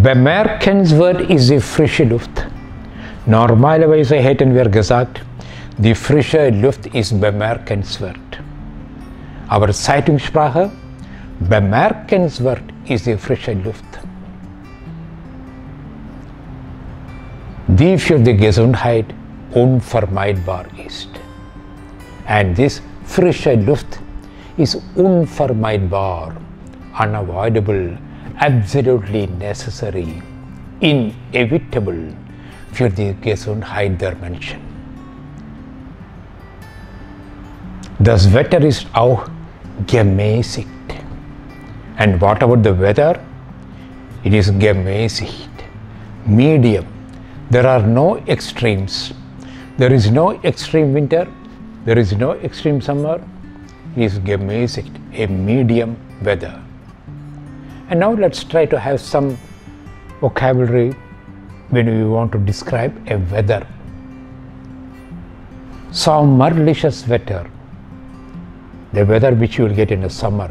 Bemerkenswert ist die frische Luft. Normalerweise hätten wir gesagt, die frische Luft ist bemerkenswert. Aber Zeitungssprache, bemerkenswert ist die frische Luft. Die für die Gesundheit unvermeidbar ist. And this frische Luft is unvermeidbar, unavoidable, absolutely necessary, inevitable für die Gesundheit der Menschen. Das Wetter ist auch gemäßigt. And what about the weather? It is gemäßigt, medium. There are no extremes. There is no extreme winter, there is no extreme summer. It is gemäßigt, a medium weather. And now let's try to have some vocabulary when we want to describe a weather. Sommerliches Wetter, the weather which you will get in the summer.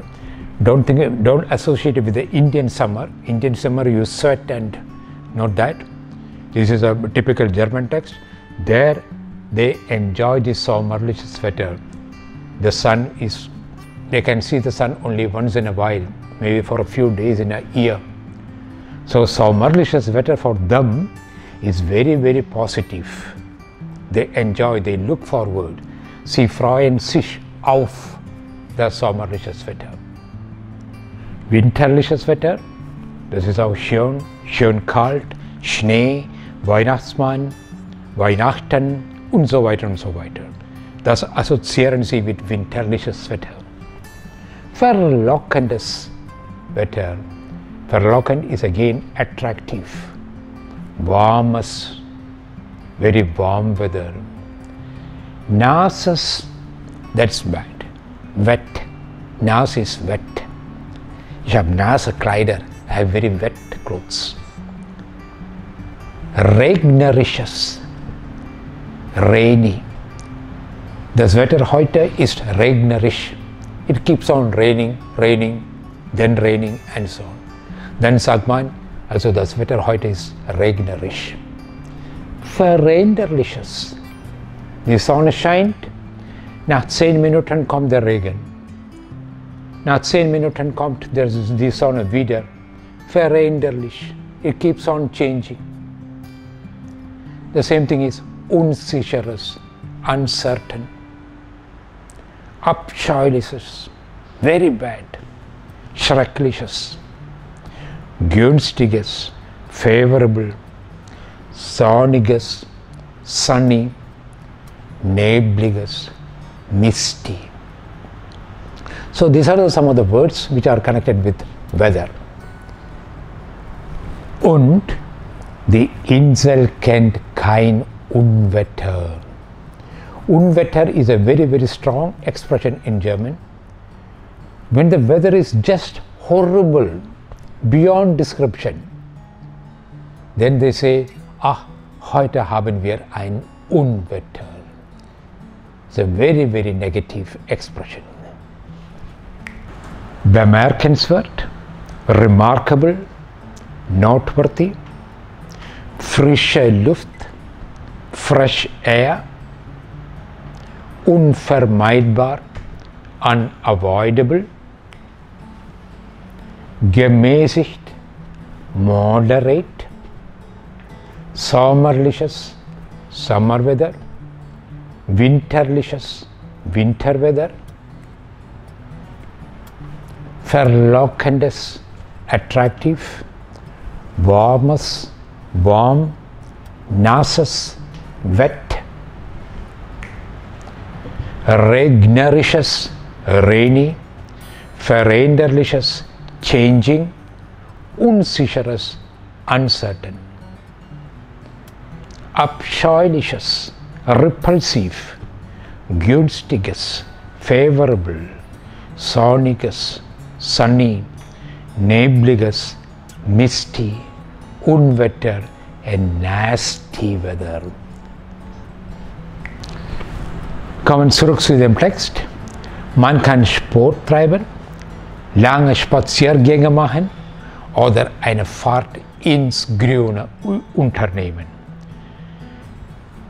Don't think, don't associate it with the Indian summer. Indian summer you sweat and not that. This is a typical German text. There they enjoy the sommerliches Wetter. The sun is, they can see the sun only once in a while, maybe for a few days in a year. So sommerliches weather for them is very, very positive. They enjoy, they look forward. Sie freuen sich auf das sommerliches Wetter. Winterliches Wetter, das ist auch schön, schön kalt, Schnee, Weihnachtsmann, Weihnachten und so weiter und so weiter. Das assoziieren sie mit winterliches Wetter. Verlockendes Wetter. Verlockend is again attractive. Warmes, very warm weather. Nasses, that's bad. Wet. Nas is wet. Ich have nasse Kleider. I have very wet clothes. Regnerisches. Rainy. Das Wetter heute ist regnerisch. It keeps on raining, raining, then raining and so on. Dann sagt man, also das Wetter heute ist regnerisch. Veränderliches. Die Sonne scheint, nach zehn Minuten kommt der Regen. Nach zehn Minuten kommt der, die Sonne wieder. Veränderlich. It keeps on changing. The same thing is unsicheres, uncertain. Abscheuliches, very bad. Schreckliches. Günstiges, favorable. Sonniges, sunny. Nebliges, misty. So these are some of the words which are connected with weather. Und die Insel kennt kein Unwetter. Unwetter is a very, very strong expression in German. When the weather is just horrible, beyond description, then they say, ah, heute haben wir ein Unwetter. It's a very, very negative expression. Bemerkenswert, remarkable, noteworthy, frische Luft, fresh air, unvermeidbar, unavoidable, gemäßigt, moderate, sommerliches, summer weather, winterliches, winter weather, verlockendes, attractive, warmes, warm, nasses, wet, regnerisches, rainy, veränderliches, changing, unsicheres, uncertain, abscheuliches, repulsive, günstiges, favorable, sonniges, sunny, nebliges, misty, Unwetter, and nasty weather. Kommen zurück zu dem Text. Man kann Sport treiben, lange Spaziergänge machen oder eine Fahrt ins Grüne unternehmen.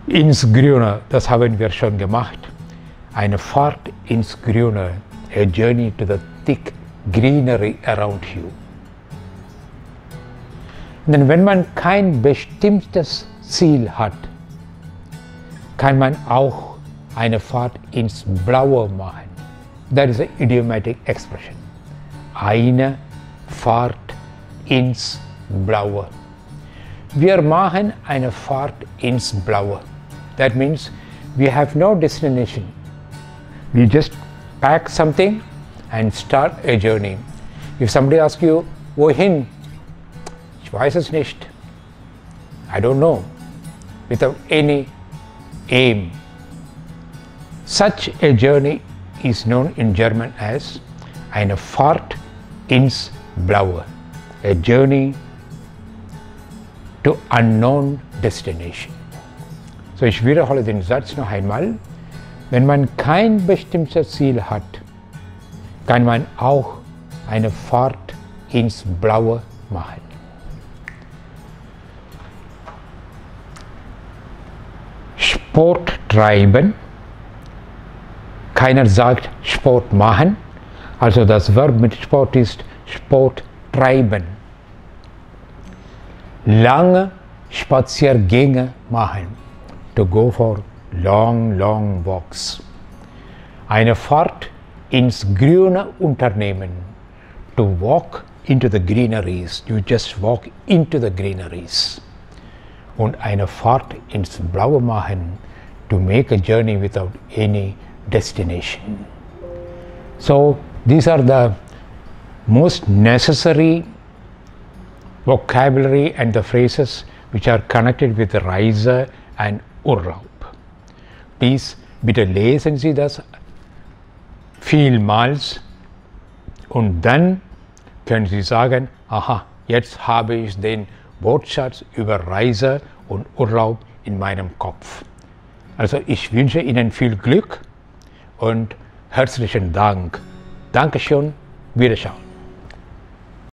Ins Grüne, das haben wir schon gemacht. Eine Fahrt ins Grüne, a journey to the thick greenery around you. Denn wenn man kein bestimmtes Ziel hat, kann man auch eine Fahrt ins Blaue machen. That is an idiomatic expression. Eine Fahrt ins Blaue. Wir machen eine Fahrt ins Blaue. That means we have no destination. We just pack something and start a journey. If somebody asks you, oh, wohin? Ich weiß es nicht. I don't know. Without any aim. Such a journey is known in German as eine Fahrt ins Blaue, a journey to unknown destination. So ich wiederhole den Satz noch einmal. Wenn man kein bestimmtes Ziel hat, kann man auch eine Fahrt ins Blaue machen. Sport treiben. Keiner sagt Sport machen. Also das Verb mit Sport ist Sport treiben. Lange Spaziergänge machen. To go for long, long walks. Eine Fahrt ins Grüne unternehmen. To walk into the greeneries. You just walk into the greeneries. Und eine Fahrt ins Blaue machen. To make a journey without any destination. So these are the most necessary vocabulary and the phrases which are connected with Reise and Urlaub. Dies bitte lesen Sie das vielmals und dann können Sie sagen, aha, jetzt habe ich den Wortschatz über Reise und Urlaub in meinem Kopf. Also ich wünsche Ihnen viel Glück und herzlichen Dank. Dankeschön, Wiederschauen.